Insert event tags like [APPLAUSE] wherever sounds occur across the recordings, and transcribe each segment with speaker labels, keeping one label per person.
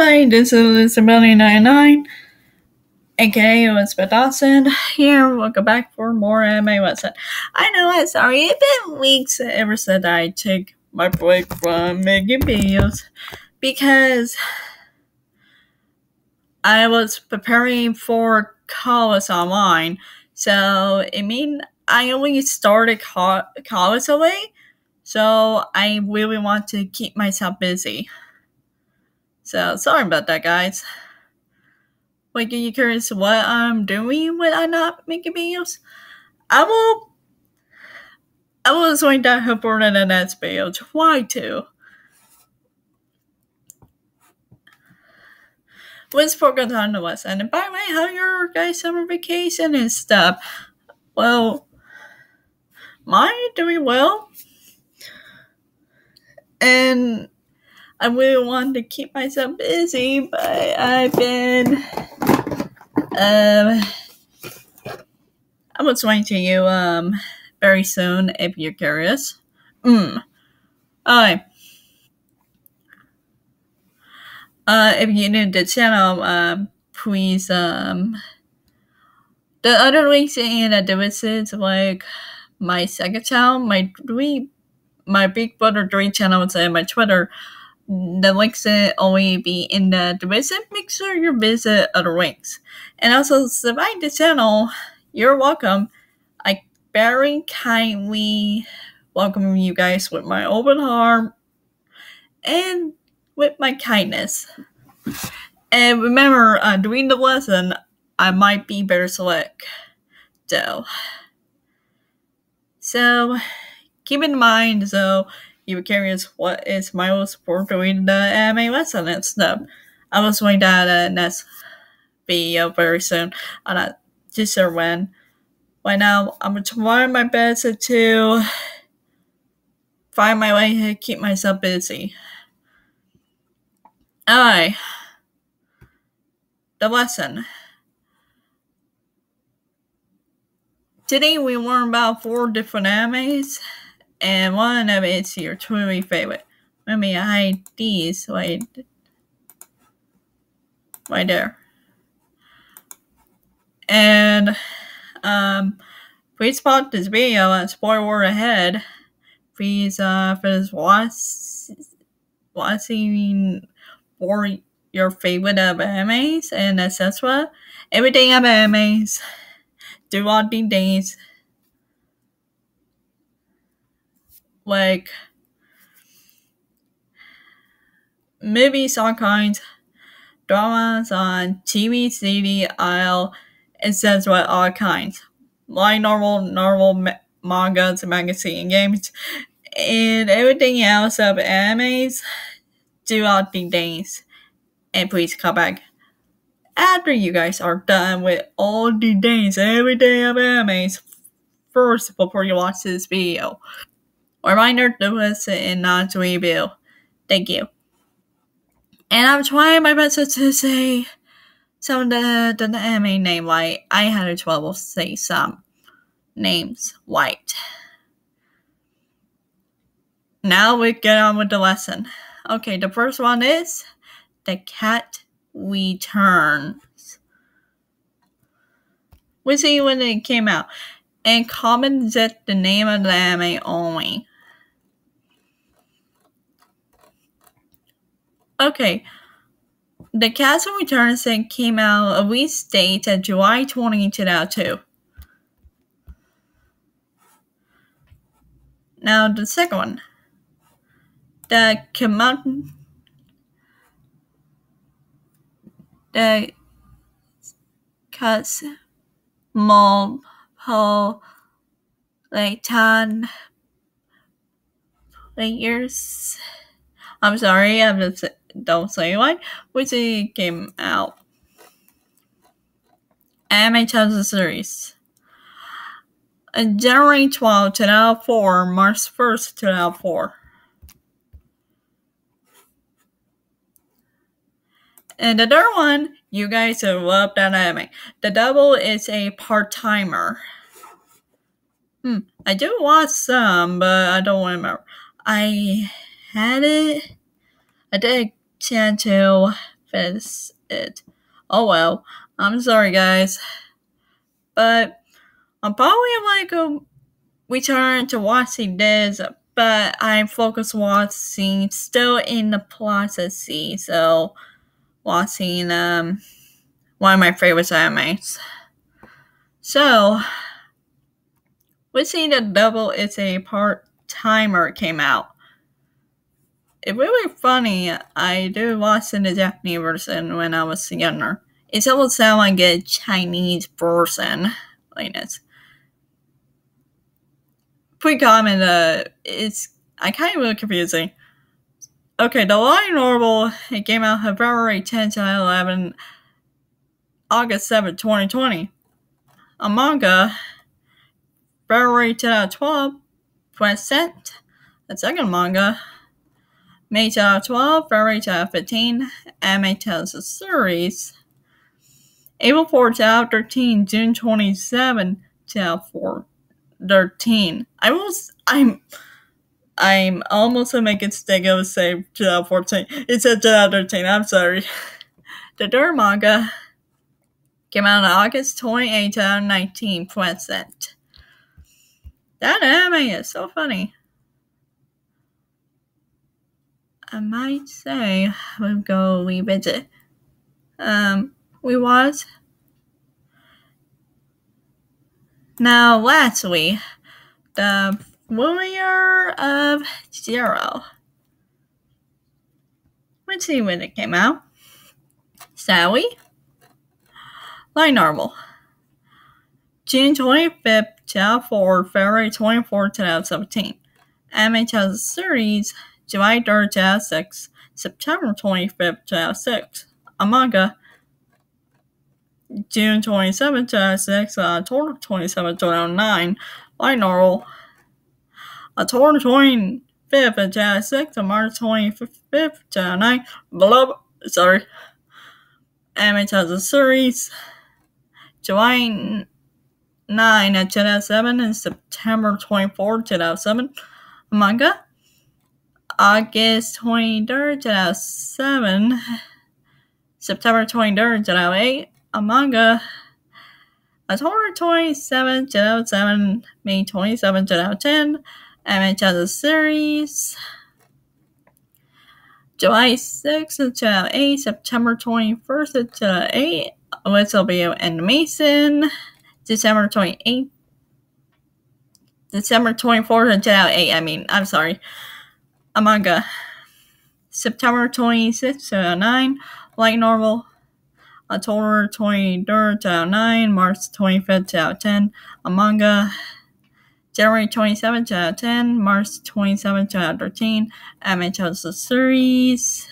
Speaker 1: everybody, this is Elizabeth99, aka Elizabeth Dawson, here, welcome back for more anime lesson. I know, I'm sorry, it's been weeks ever since I took my break from making videos, because I was preparing for college online, so it mean I only started co- college away, so I really want to keep myself busy. So sorry about that, guys. Like, are you curious what I'm doing when I'm not making videos? I will. I was going to help her in the next video. Try to. Let's focus on the lesson. And by the way, how your guys' summer vacation and stuff? Well, mine doing well. And I really wanted to keep myself busy, but I've been. Um, I will explain to you um very soon if you're curious. Mm. Alright. Uh, if you're new to the channel, um, please um. The other links in the devices like my second channel, my three, my Big Brother 3 channel, and my Twitter the links will only be in the description. Make sure you visit other links. And also subscribe the channel. You're welcome. I very kindly welcome you guys with my open arm and with my kindness. And remember, uh, during the lesson, I might be better select. So, so keep in mind, so you were curious what is my support doing the anime lesson and stuff. I was doing that uh, next video very soon. Not too sure when. Right now, I'm trying my best to find my way to keep myself busy. Alright. The lesson. Today we learned about four different animes and one of it's your truly favorite. Let me hide these right, right there. And um, please pause this video and spoiler ahead. Please uh, finish watch, watching for your favorite of animes and etc. Everything of animes throughout the days like movies all kinds, dramas on TV, CD, IL, etc. all kinds. Light normal, novel, ma- mangas, magazine, games, and everything else of animes throughout the days. And please come back after you guys are done with all the days, every day of animes first before you watch this video. Reminder to listen and not to review. Thank you. And I'm trying my best to say some of the, the, the anime name right. I had a trouble say some names white. Now we get on with the lesson. Okay, the first one is The Cat Returns. We see when it came out. And comment that the name of the anime only. Okay. The Castle Returns came out a week date at uh, July 20, 2002. Now the second one. The Kaman the Cosmopolitan Prayers. I'm sorry, I'm just don't say why, which it came out. Anime Channel Series. On January 12, 2004, March 1st, 2004. And the third one, you guys love anime. The Devil is a part timer. Hmm, I do watch some, but I don't remember. I had it. I did tend to finish it. Oh well, I'm sorry, guys, but I'm probably like a return to watching this, but I'm focused watching still in the process, so watching um one of my favorite animes. So, we see the Devil is a part timer came out. It's really funny. I do watch in the Japanese version when I was younger. It almost sounds like a Chinese version like this. Pretty common. uh, it's I kind of really confusing. Okay, the light novel it came out February 10, 2011, August 7, 2020. A manga, February 2012, present. The second manga, May 2012, February 2015, anime tells the series. April 4, 2013, June 27, to 2013. I was, I'm, I'm almost to make it stick. Was say 2014. It said 2013. I'm sorry. [LAUGHS] The third manga came out on August 28, 2019. Present. That anime is so funny. I might say we'll go revisit. Um, we was. Now, lastly, the Warrior of Zero. Let's see when it came out. Sally. Light Normal. June 25th, 2004, February 24, 2017. Anime Tells Series, July 3rd, 2006, September 25th, 2006. A manga, June 27, 2006, uh, October 27, 2009. Light Novel, October 25th, 2006, to March 25th, 2009. Blah, sorry. Anime Tells Series, July 9 at 2007 and September 24, 2007. Manga. August 23rd, 2007. September 23rd, 2008. A manga. October 27, 2007. May 27, 2010. MHS series. July 6th, 2008. September 21st, 2008. Little Bio Animation. December 28th. December 24th and 2008. I mean, I'm sorry. A manga. September 26th, 2009. Light novel. October 23rd, 2009. March 25th, 2010. A manga. January 27th, 2010. March 27th, 2013. MHS series.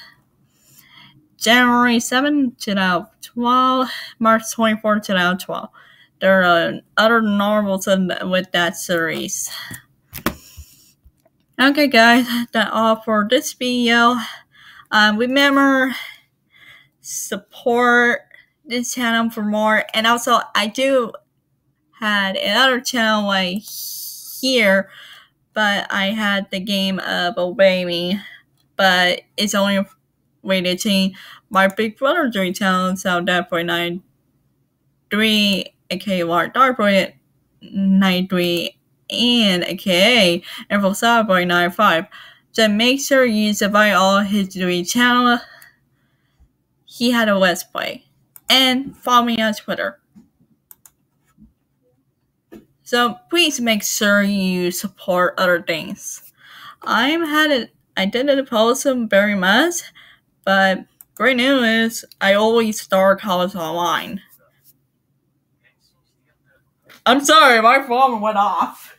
Speaker 1: January 7th, 2012. March 24th, 2012 there are other novels with that series. Okay, guys, that's all for this video. Um, remember, support this channel for more, and also I do had another channel right here, but I had the game of Obey Me, but it's only rated to my Big Brother 3 channel, so therefore 9 3 aka Lord Darkboy 93 and aka Info Starboy 95. So make sure you subscribe all his three channel. He had a let's play. And follow me on Twitter. So please make sure you support other things. I'm had it I didn't post them very much, but great news is I always start college online. I'm sorry, my phone went off.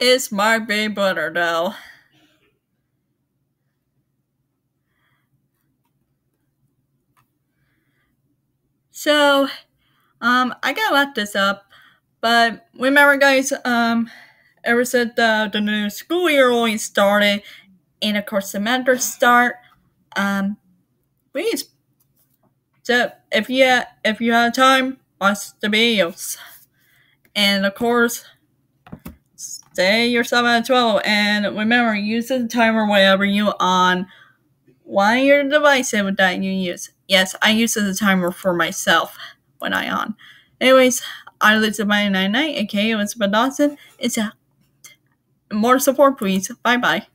Speaker 1: It's my big brother, though. So, um, I gotta wrap this up. But remember, guys, um, ever since the, the new school year always started and of course semester start. Um, please. So if you if you have time, watch the videos, and of course, stay yourself at twelve. And remember, use the timer whenever you on one of your devices that you use. Yes, I use the timer for myself when I on. Anyways, I live to my night night, aka Elizabeth Dawson. It's a more support, please. Bye bye.